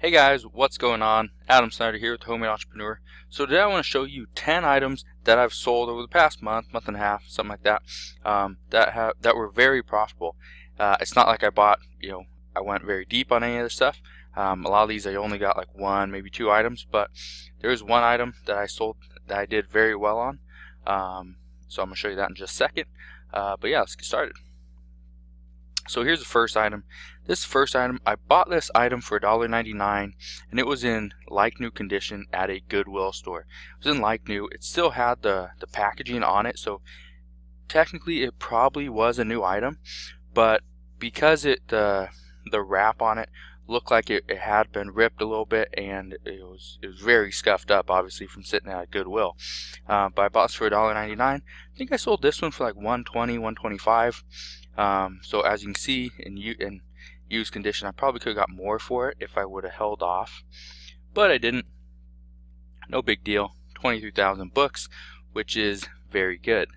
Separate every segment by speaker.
Speaker 1: Hey guys, what's going on? Adam Snyder here with Homemade Entrepreneur. So today I want to show you 10 items that I've sold over the past month, month and a half, something like that, um, that have that were very profitable. Uh, it's not like I bought, you know, I went very deep on any of this stuff. Um, a lot of these I only got like one, maybe two items, but there's one item that I sold that I did very well on. Um, so I'm to show you that in just a second. Uh, but yeah, let's get started. So here's the first item. This first item, I bought this item for $1.99 and it was in like new condition at a Goodwill store. It was in like new. It still had the, the packaging on it, so technically it probably was a new item, but because it the the wrap on it looked like it, it, had been ripped a little bit and it was it was very scuffed up obviously from sitting at Goodwill uh, but I bought this for $1.99 I think I sold this one for like 120 125 um, so as you can see in, in used condition I probably could have got more for it if I would have held off but I didn't no big deal 23,000 books which is very good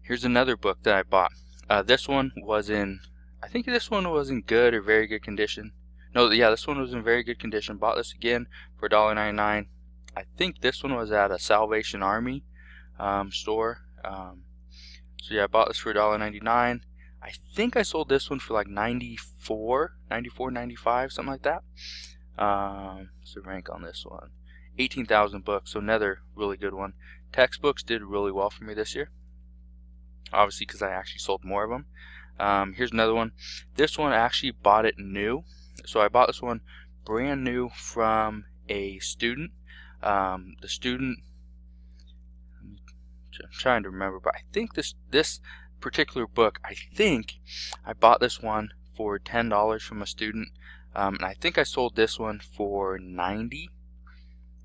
Speaker 1: here's another book that I bought uh, this one was in I think this one was in good or very good condition. No, yeah, this one was in very good condition. Bought this again for $1.99. I think this one was at a Salvation Army um, store. Um, so yeah, I bought this for $1.99. I think I sold this one for like 94 94 95 something like that. Um, the rank on this one? 18,000 books, so another really good one. Textbooks did really well for me this year. Obviously, because I actually sold more of them. Um, here's another one. This one I actually bought it new. So I bought this one brand new from a student. Um, the student, trying to remember, but I think this this particular book, I think I bought this one for ten dollars from a student, um, and I think I sold this one for ninety,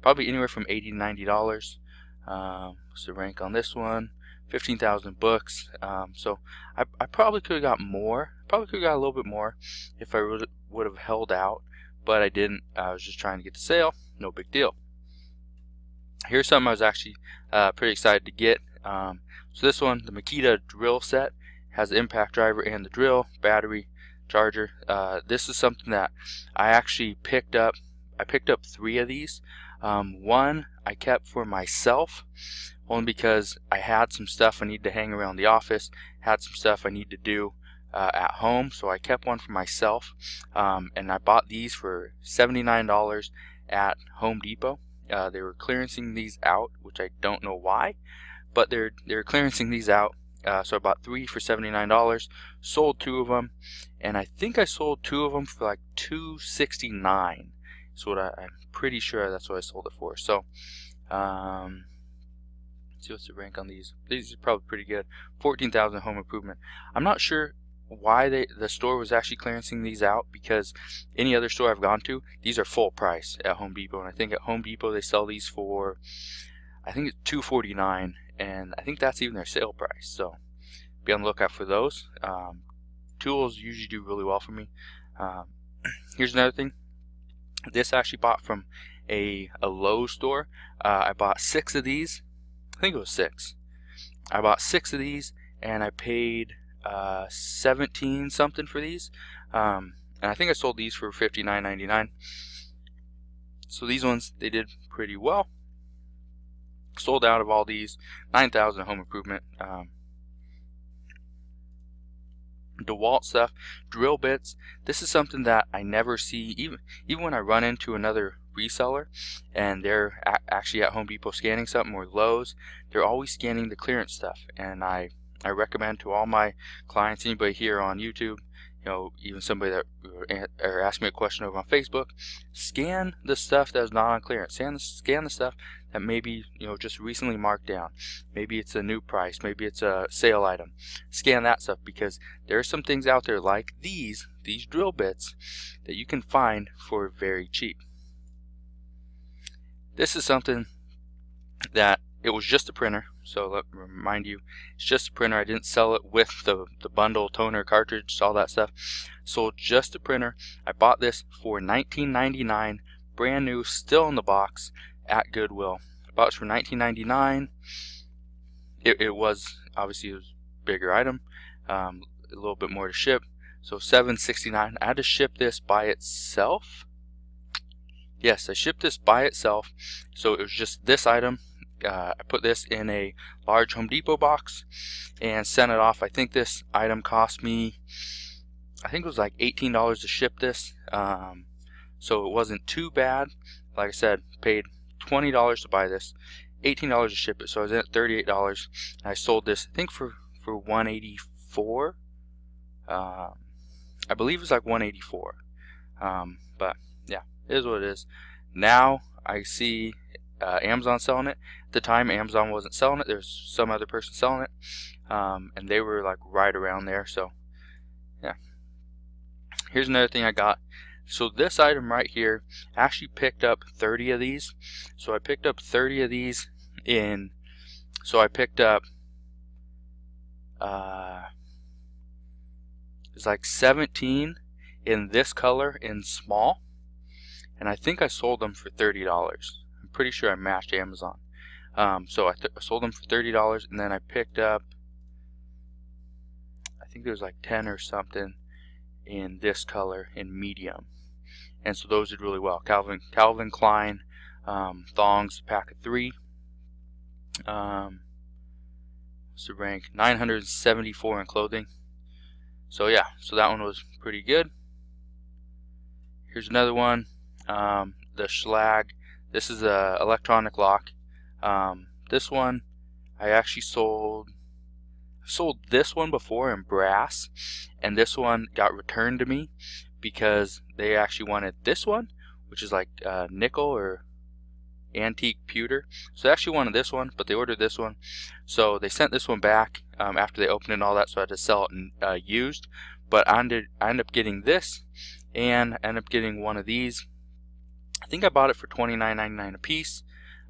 Speaker 1: probably anywhere from eighty to ninety dollars. Um, what's the rank on this one? 15,000 books. Um, so I, I, probably could have got more. Probably could have got a little bit more if I would have held out, but I didn't. I was just trying to get the sale. No big deal. Here's something I was actually uh, pretty excited to get. Um, so this one, the Makita drill set, has the impact driver and the drill, battery, charger. Uh, this is something that I actually picked up. I picked up three of these. Um, one I kept for myself only because I had some stuff I need to hang around the office, had some stuff I need to do uh, at home, so I kept one for myself, um, and I bought these for $79 at Home Depot. Uh, they were clearancing these out, which I don't know why, but they're they're clearancing these out. Uh, so I bought three for $79, sold two of them, and I think I sold two of them for like 269 That's what I, am pretty sure that's what I sold it for. So, um, see what's the rank on these. These are probably pretty good. 14,000 home improvement. I'm not sure why they the store was actually clearancing these out because any other store I've gone to, these are full price at Home Depot, and I think at Home Depot they sell these for I think it's 249 and I think that's even their sale price. So be on the lookout for those. Um, tools usually do really well for me. Um, here's another thing. This I actually bought from a, a Lowe's store. Uh, I bought six of these I think it was six. I bought six of these and I paid uh, 17 something for these. Um, and I think I sold these for $59.99. So these ones, they did pretty well. Sold out of all these. 9,000 home improvement. Um, DeWalt stuff, drill bits. This is something that I never see, even even when I run into another reseller and they're actually at Home Depot scanning something or Lowe's, they're always scanning the clearance stuff. And I, I recommend to all my clients, anybody here on YouTube, you know, even somebody that or ask me a question over on Facebook, scan the stuff that is not on clearance. Scan the, scan the stuff that maybe you know just recently marked down. Maybe it's a new price. Maybe it's a sale item. Scan that stuff because there are some things out there like these, these drill bits, that you can find for very cheap. This is something that it was just a printer. So let me remind you, it's just a printer. I didn't sell it with the, the bundle, toner, cartridge, all that stuff. Sold just a printer. I bought this for $19.99, brand new, still in the box at Goodwill. I bought this for $19.99. It, it was, obviously, it was a bigger item, um, a little bit more to ship. So 769. I had to ship this by itself. Yes, I shipped this by itself. So it was just this item. Uh, I put this in a large Home Depot box and sent it off. I think this item cost me, I think it was like $18 to ship this. Um, so it wasn't too bad. Like I said, paid $20 to buy this, $18 to ship it. So I was at $38. I sold this, I think for for 184. Um, I believe it's like 184. Um, but yeah, it is what it is. Now I see uh, Amazon selling it. At the time, Amazon wasn't selling it. There's some other person selling it, um, and they were like right around there. So yeah. Here's another thing I got. So this item right here I actually picked up 30 of these. So I picked up 30 of these in. So I picked up uh, it's like 17 in this color in small and I think I sold them for $30 I'm pretty sure I matched Amazon um, so I, sold them for $30 and then I picked up I think there was like 10 or something in this color in medium and so those did really well Calvin Calvin Klein um, thongs pack of three um, What's the rank? 974 in clothing. So yeah, so that one was pretty good. Here's another one. Um, the Schlage. This is a electronic lock. Um, this one I actually sold. Sold this one before in brass, and this one got returned to me because they actually wanted this one, which is like uh, nickel or antique pewter. So they actually wanted this one, but they ordered this one. So they sent this one back um, after they opened it and all that, so I had to sell it uh, used. But I ended, I ended up getting this, and I ended up getting one of these. I think I bought it for $29.99 a piece,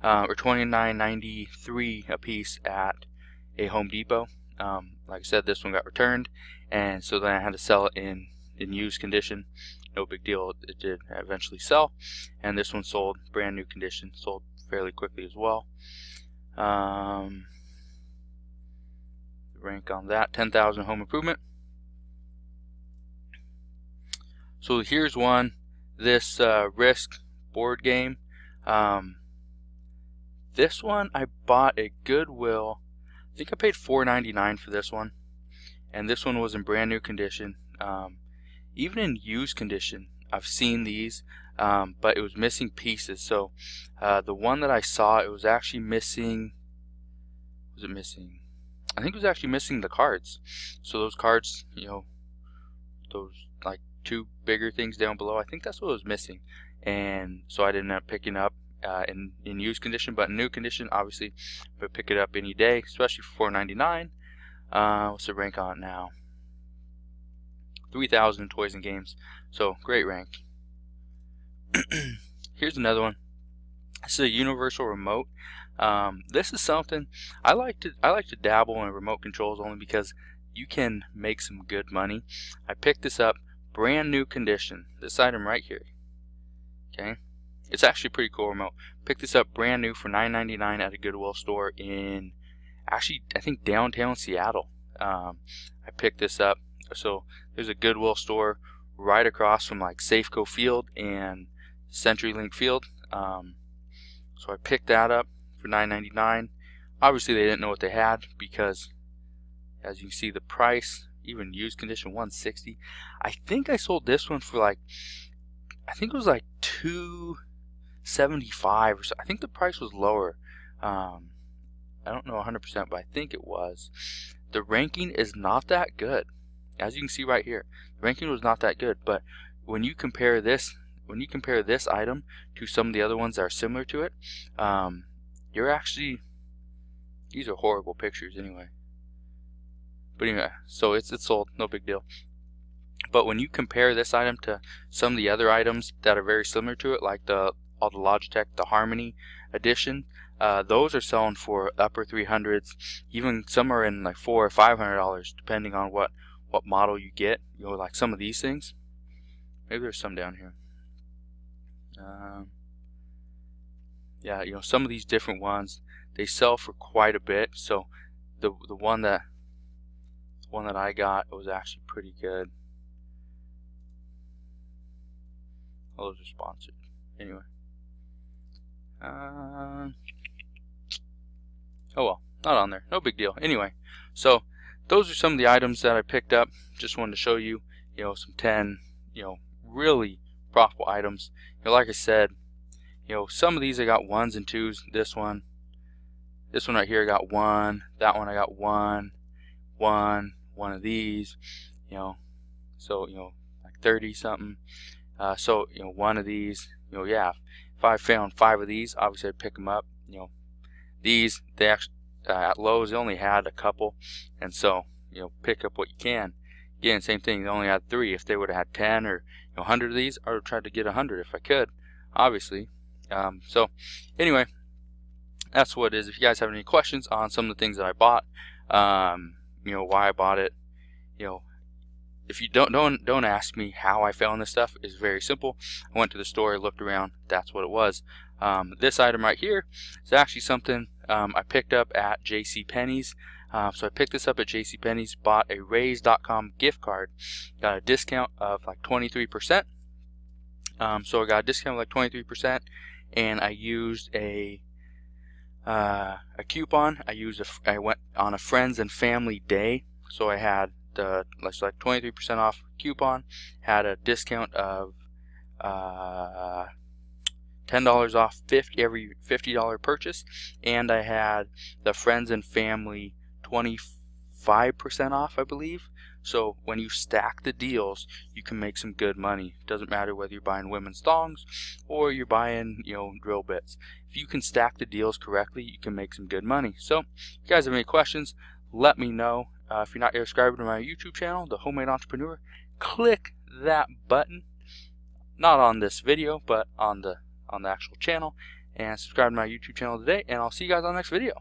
Speaker 1: uh, or $29.93 a piece at a Home Depot. Um, like I said, this one got returned, and so then I had to sell it in in used condition no big deal. It did eventually sell, and this one sold brand new condition, sold fairly quickly as well. Um, rank on that 10,000 home improvement. So here's one. This uh, Risk board game. Um, this one I bought at Goodwill. I think I paid $4.99 for this one, and this one was in brand new condition. Um, even in used condition I've seen these um, but it was missing pieces so uh, the one that I saw it was actually missing was it missing I think it was actually missing the cards so those cards you know those like two bigger things down below I think that's what was missing and so I didn't end up picking up uh, in, in used condition but new condition obviously but pick it up any day especially for 4.99 uh, what's the rank on it now 3,000 toys and games. So great rank. Here's another one. This is a universal remote. Um, this is something I like to I like to dabble in remote controls only because you can make some good money. I picked this up brand new condition. This item right here. Okay, it's actually pretty cool remote. Picked this up brand new for $9.99 at a Goodwill store in actually I think downtown Seattle. Um, I picked this up so there's a Goodwill store right across from like Safeco Field and CenturyLink Field. Um, so I picked that up for $9.99. Obviously they didn't know what they had because as you can see the price, even used condition 160. I think I sold this one for like I think it was like 275 or so. I think the price was lower. Um, I don't know 100% but I think it was. The ranking is not that good as you can see right here the ranking was not that good but when you compare this when you compare this item to some of the other ones that are similar to it um, you're actually these are horrible pictures anyway but anyway so it's it's sold no big deal but when you compare this item to some of the other items that are very similar to it like the all the Logitech the Harmony edition uh, those are selling for upper 300s even some are in like four or five hundred dollars depending on what what model you get. You know, like some of these things. Maybe there's some down here. Um, yeah, you know, some of these different ones they sell for quite a bit. So the the one that one that I got was actually pretty good. All those are sponsored. Anyway. Uh, oh well, not on there. No big deal. Anyway, so those are some of the items that I picked up. Just wanted to show you, you know, some 10, you know, really profitable items. You know, like I said, you know, some of these I got ones and twos. This one, this one right here I got one. That one I got one, one, one of these. You know, so you know, like 30 something. Uh, so you know, one of these. You know, yeah. If I found five of these, obviously I'd pick them up. You know, these they actually uh, at Lowe's they only had a couple, and so you know, pick up what you can. Again, same thing. They only had three. If they would have had 10 or you know, 100 of these, I would have tried to get 100 if I could, obviously. Um, so, anyway, that's what it is. If you guys have any questions on some of the things that I bought, um, you know, why I bought it, you know, if you don't don't don't ask me how I found this stuff, it's very simple. I went to the store, looked around, that's what it was. Um, this item right here is actually something um, I picked up at J.C. Penney's. Uh, so I picked this up at J.C. Penney's, bought a Raise.com gift card, got a discount of like 23%. Um, so I got a discount of like 23%, and I used a uh, a coupon. I used a, I went on a friends and family day, so I had the let's like 23% off coupon, had a discount of uh, $10 off 50 every $50 purchase, and I had the friends and family 25% off, I believe. So when you stack the deals, you can make some good money. It doesn't matter whether you're buying women's thongs or you're buying, you know, drill bits. If you can stack the deals correctly, you can make some good money. So, if you guys have any questions, let me know. Uh, if you're not subscribed to my YouTube channel, The Homemade Entrepreneur, click that button. Not on this video, but on the on the actual channel. And subscribe to my YouTube channel today, and I'll see you guys on the next video.